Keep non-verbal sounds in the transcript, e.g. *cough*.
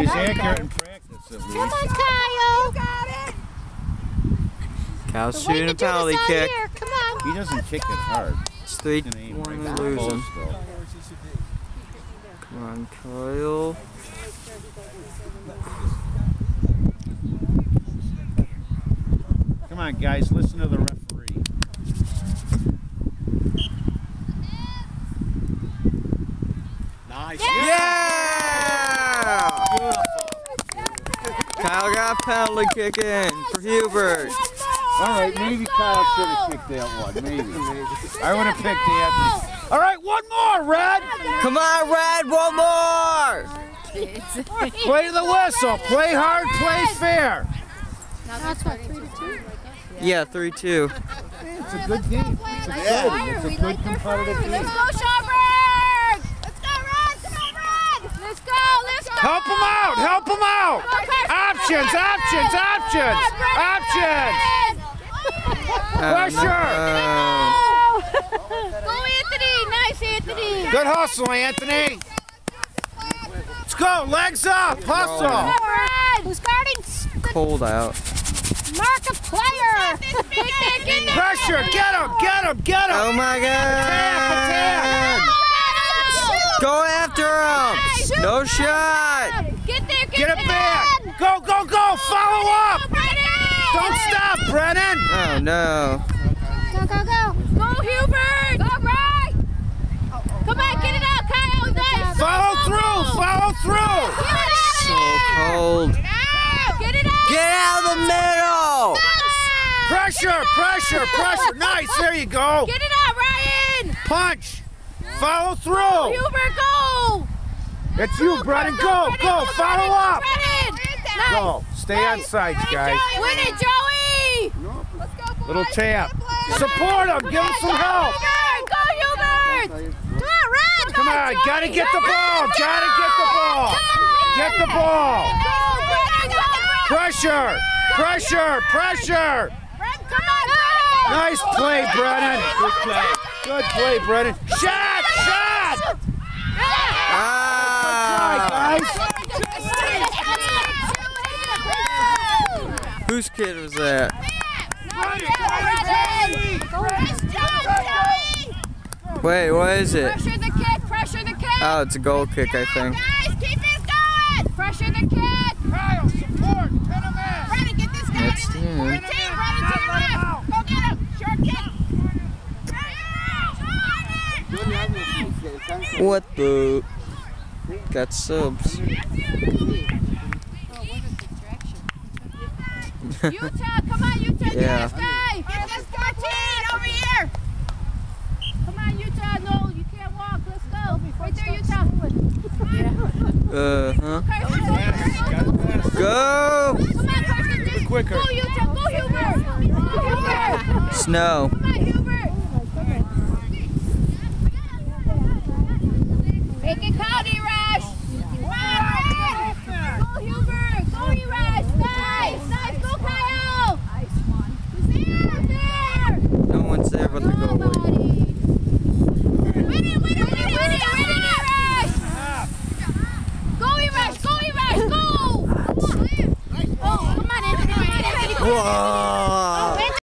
He's accurate in practice at least. Come on, Kyle. You got it. Kyle's The shooting a penalty kick. here. Come on. He doesn't kick it hard. It's 3 He's gonna aim 1 right we're for the losing. Come on, Kyle. Come on, guys, listen to the referee. Nice. Yeah! Kyle got a kick in for Hubert. All right, maybe Kyle should have kicked that one. Maybe. I would have picked the Anthony. All right, one more, Red. Come on, Red, one more! Play to the whistle. Play hard, play fair. That's what, three to two? Yeah, 3 2. It's a good game. It's a good, it's a good competitive game. Let's go, Schaumburg. Let's go, Red. Come on, Red. Let's go. Let's go. Help him out. Help him out. Options, options, options, options. *laughs* Pressure. Go, Anthony. Nice, Anthony. Good hustle, Anthony. Let's go. Legs up. Hustle. Red. Who's guarding? Cold out. Mark a player. Pressure. Get him. Get him. Get him. Oh my god! Go after him! No shot! Get there. Get, Get it there. back. Go, go, go. Follow up. Brennan. Don't stop, Brennan. Oh no. Go, go, go. Go, Hubert. Go, right. Come on, get it out, Kyle. Nice. Follow through. Follow through. So cold. Get it out. Get out of the middle! Pressure, pressure, pressure. Nice. There you go. Get it out, Ryan. Punch. Follow through. Hubert, go. It's you, Brennan. Go, go. Follow up. Nice. Go. Stay on sides, guys. Win it, Joey. Little tap. Support him. Give him some help. Go, Hubert. Come on, Red. Come on. Gotta get the ball. Gotta get the ball. Get the ball. Go, go. Pressure. Pressure. Pressure. Come on, Brennan. Nice play, Brennan. Good play. Good play, Brennan. Shot. Shot. Ah! Guys. Whose kid was that? Wait, what is it? Pressure the kick, pressure the kick. Oh, it's a goal kick, I think. Guys, keep it going. Pressure the kick. Kyle, support. Pin him in. Brennan, get this guy. That's the Brennan, end. team, Brennan, to your left. Go get him. Short kick. What the? Got subs. *laughs* Utah, come on, Utah, get Yeah. this guy. Get this 14 over here. Come on, Utah. No, you can't walk. Let's go. Right there, Utah. Uh huh. Go! Come on, Carson. Just Quicker. Go, Utah. Go, Hubert. Go, Hubert. Snow. Come on, Hubert. Make it count, Erash! Run, run! Go, Huber! Go, Erash! Nice! Nice! Go, Kyle! Who's there? Who's there? No one's there but the goalie. Win it, win it, win it, win it, win! Go, Erash! Go, Erash! Come on, Anthony! Come on, Anthony! Whoa!